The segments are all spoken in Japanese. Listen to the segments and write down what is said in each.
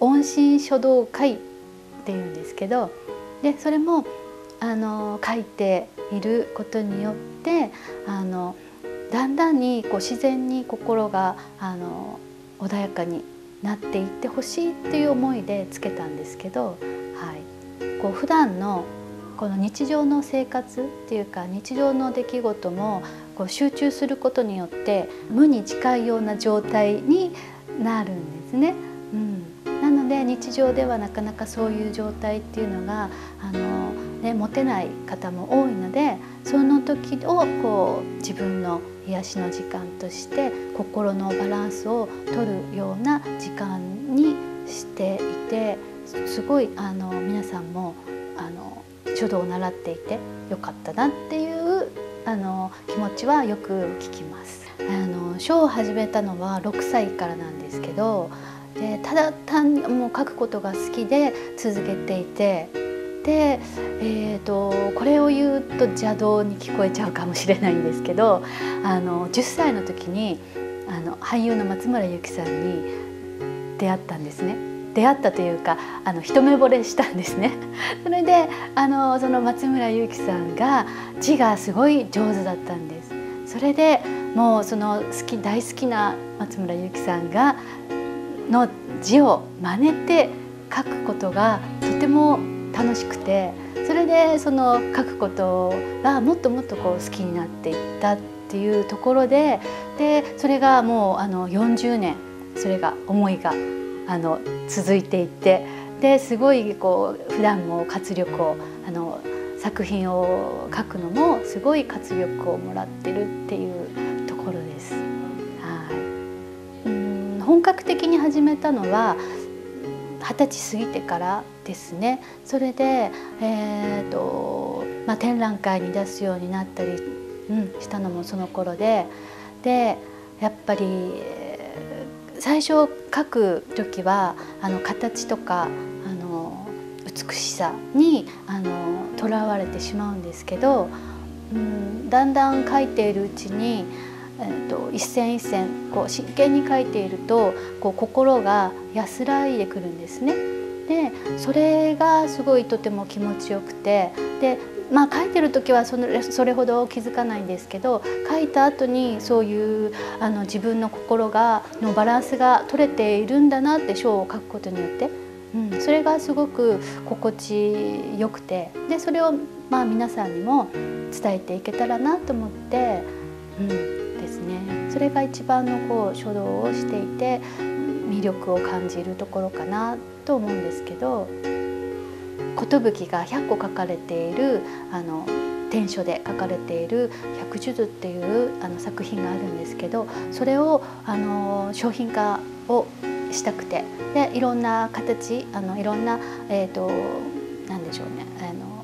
音信書道会っていうんですけどでそれもあの書いていることによってあのだんだんにこう自然に心があの穏やかになっていってほしいっていう思いでつけたんですけど、はい、こう普段のこの日常の生活っていうか日常の出来事もこう集中することによって無に近いような状態になるんですね。うん、なので日常ではなかなかそういう状態っていうのがあの、ね、持てない方も多いのでその時をこう自分の癒しの時間として心のバランスを取るような時間にしていてすごいあの皆さんもあの書道を習っていてよかったなっていうあの気持ちはよく聞きます。あの書を始めたのは6歳からなんですけどでただ単にもう書くことが好きで続けていてで、えーと、これを言うと邪道に聞こえちゃうかもしれないんですけどあの10歳の時にあの俳優の松村ゆきさんに出会ったんですね。出会ったというかあの一目惚れしたんですね。それであのその松村ゆきさんが字がすごい上手だったんです。それでもうその好き大好きな松村ゆきさんがの字を真似て書くことがとても楽しくてそれでその書くことがもっともっとこう好きになっていったっていうところででそれがもうあの40年それが思いがあの続いていってですごいこう普段も活力をあの作品を書くのもすごい活力をもらってるっていうところです。本格的に始めたのは二十歳過ぎてからですね。それで、えーとまあ、展覧会に出すようになったり、うん、したのもその頃で。でやっぱり最初描く時はあの形とかあの美しさにとらわれてしまうんですけど、うん、だんだん描いているうちにえーと、一線一線こう真剣に書いているとこう心が安らいでくるんですね。でそれがすごいとても気持ちよくてでまあ書いてる時はそのそれほど気づかないんですけど書いた後にそういうあの自分の心がのバランスが取れているんだなって章を書くことによって、うん、それがすごく心地よくてでそれをまあ皆さんにも伝えていけたらなと思って。うんですね。それが一番のこう書道をしていて魅力を感じるところかなと思うんですけど寿が100個書かれているあの天書で書かれている「百数図」っていうあの作品があるんですけどそれをあの商品化をしたくてでいろんな形あのいろんな、えーと、何でしょうねあの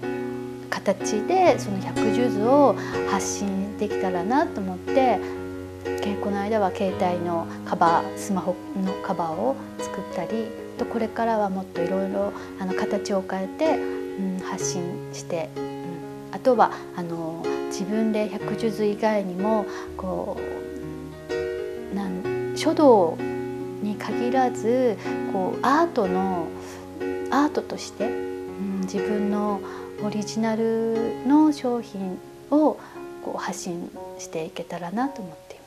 形でその百数図を発信できたらなと思ってこの間は携帯のカバースマホのカバーを作ったりとこれからはもっといろいろ形を変えて、うん、発信して、うん、あとはあの自分で百数図以外にもこうなん書道に限らずこうアートのアートとして、うん、自分のオリジナルの商品をこう発信していけたらなと思っています。